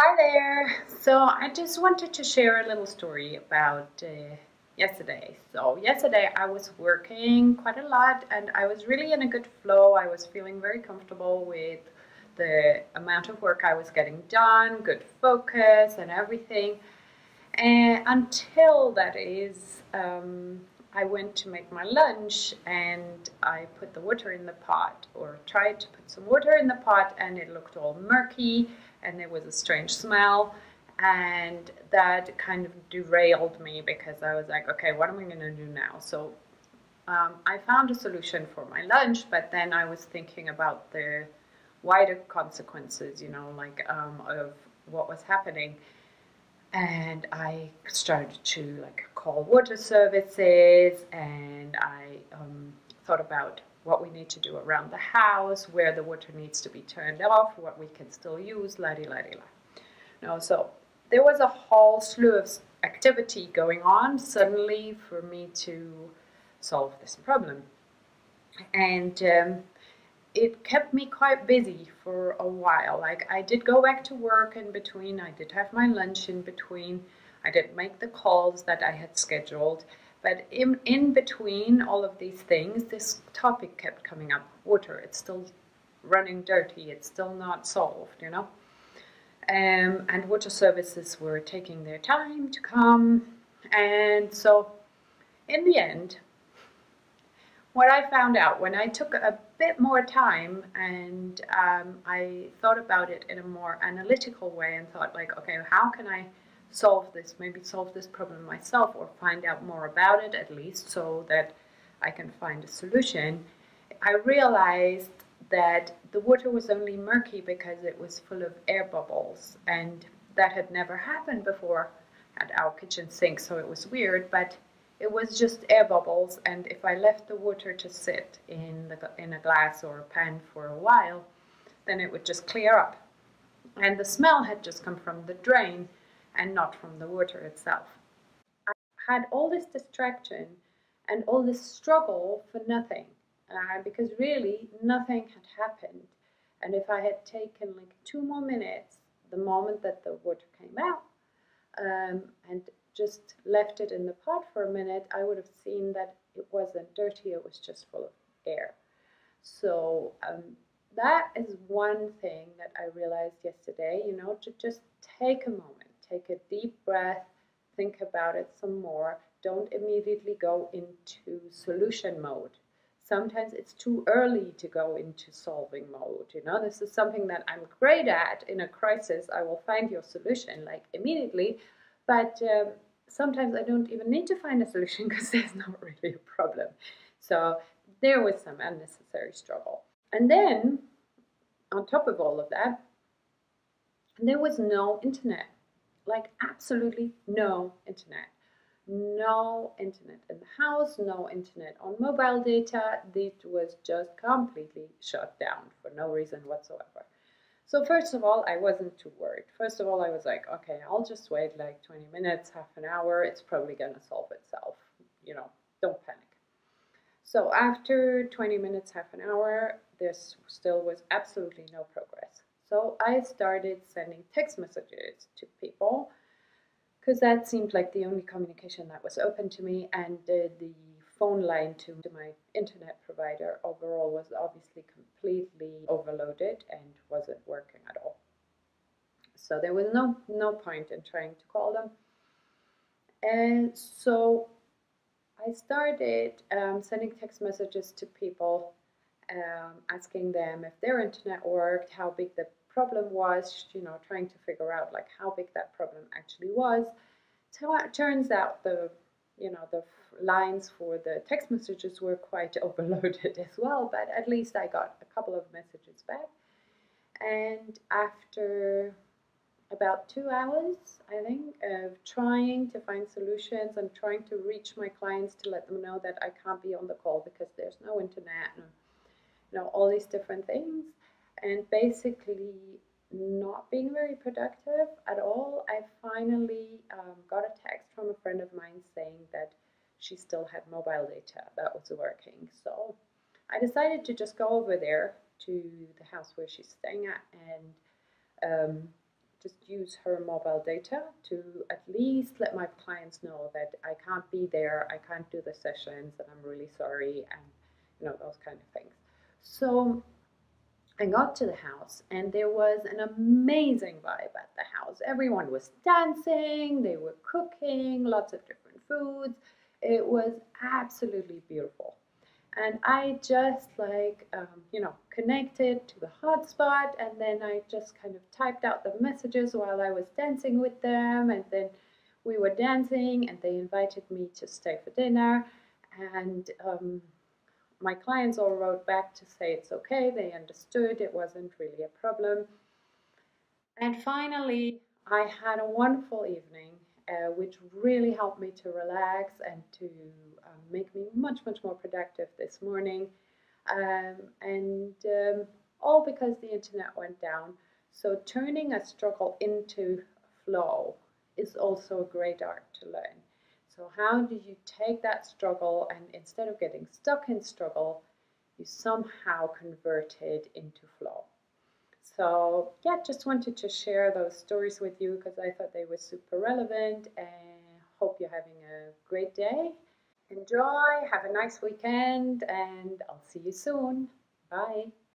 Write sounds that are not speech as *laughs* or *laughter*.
Hi there. So I just wanted to share a little story about uh, yesterday. So yesterday I was working quite a lot and I was really in a good flow. I was feeling very comfortable with the amount of work I was getting done, good focus and everything. And until that is, um, I went to make my lunch and I put the water in the pot or tried to put some water in the pot and it looked all murky and there was a strange smell and that kind of derailed me because I was like, okay, what am I going to do now? So um, I found a solution for my lunch, but then I was thinking about the wider consequences, you know, like um, of what was happening. And I started to like call water services, and I um, thought about what we need to do around the house, where the water needs to be turned off, what we can still use, la di la di la. No, so there was a whole slew of activity going on suddenly for me to solve this problem. And um, it kept me quite busy for a while. Like I did go back to work in between, I did have my lunch in between, I did make the calls that I had scheduled. But in, in between all of these things, this topic kept coming up water. It's still running dirty, it's still not solved, you know? Um, and water services were taking their time to come. And so, in the end, what I found out when I took a bit more time and um, I thought about it in a more analytical way and thought, like, okay, how can I solve this, maybe solve this problem myself or find out more about it at least so that I can find a solution, I realized that the water was only murky because it was full of air bubbles and that had never happened before at our kitchen sink so it was weird but it was just air bubbles and if I left the water to sit in the in a glass or a pan for a while then it would just clear up. And the smell had just come from the drain and not from the water itself I had all this distraction and all this struggle for nothing uh, because really nothing had happened. And if I had taken like two more minutes, the moment that the water came out, um, and just left it in the pot for a minute, I would have seen that it wasn't dirty, it was just full of air. So um, that is one thing that I realized yesterday, you know, to just take a moment, take a deep breath, think about it some more. Don't immediately go into solution mode sometimes it's too early to go into solving mode. You know, this is something that I'm great at in a crisis. I will find your solution like immediately, but um, sometimes I don't even need to find a solution *laughs* because there's not really a problem. So there was some unnecessary struggle. And then, on top of all of that, there was no internet. Like, absolutely no internet no internet in the house, no internet on mobile data. This was just completely shut down for no reason whatsoever. So first of all, I wasn't too worried. First of all, I was like, okay, I'll just wait like 20 minutes, half an hour. It's probably going to solve itself. You know, don't panic. So after 20 minutes, half an hour, this still was absolutely no progress. So I started sending text messages to people because that seemed like the only communication that was open to me and the phone line to, to my internet provider overall was obviously completely overloaded and wasn't working at all. So there was no no point in trying to call them. And so I started um, sending text messages to people, um, asking them if their internet worked, how big the problem was, you know, trying to figure out like how big that problem actually was. So it turns out the, you know, the lines for the text messages were quite *laughs* overloaded as well, but at least I got a couple of messages back. And after about two hours, I think, of trying to find solutions and trying to reach my clients to let them know that I can't be on the call because there's no internet and you know all these different things and basically not being very productive at all, I finally um, got a text from a friend of mine saying that she still had mobile data that was working. So I decided to just go over there to the house where she's staying at and um, just use her mobile data to at least let my clients know that I can't be there, I can't do the sessions, and I'm really sorry, and you know, those kind of things. So I got to the house, and there was an amazing vibe at the house. Everyone was dancing, they were cooking, lots of different foods. It was absolutely beautiful and I just like um, you know connected to the hotspot and then I just kind of typed out the messages while I was dancing with them and then we were dancing and they invited me to stay for dinner and um, my clients all wrote back to say it's okay they understood it wasn't really a problem and finally I had a wonderful evening uh, which really helped me to relax and to um, make me much, much more productive this morning. Um, and um, all because the internet went down. So turning a struggle into flow is also a great art to learn. So how do you take that struggle and instead of getting stuck in struggle, you somehow convert it into flow. So yeah, just wanted to share those stories with you because I thought they were super relevant and hope you're having a great day. Enjoy, have a nice weekend, and I'll see you soon. Bye.